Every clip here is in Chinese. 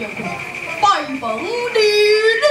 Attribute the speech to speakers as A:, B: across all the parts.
A: 拜逢女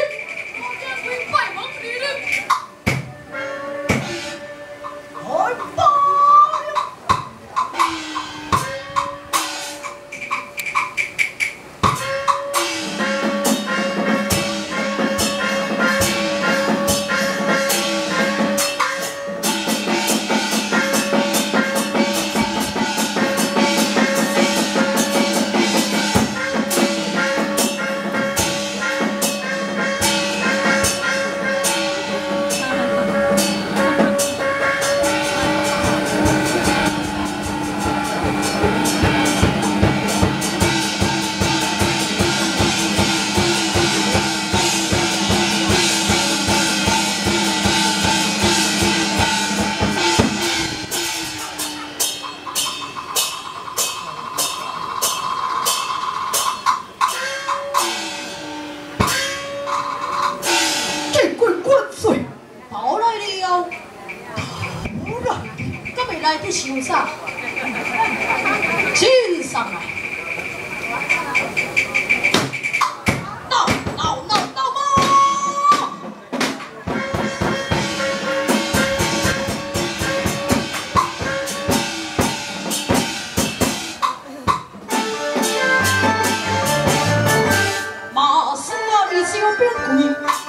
A: 爱的潇洒，轻松啊！闹闹闹闹忙，忙死了你小别归。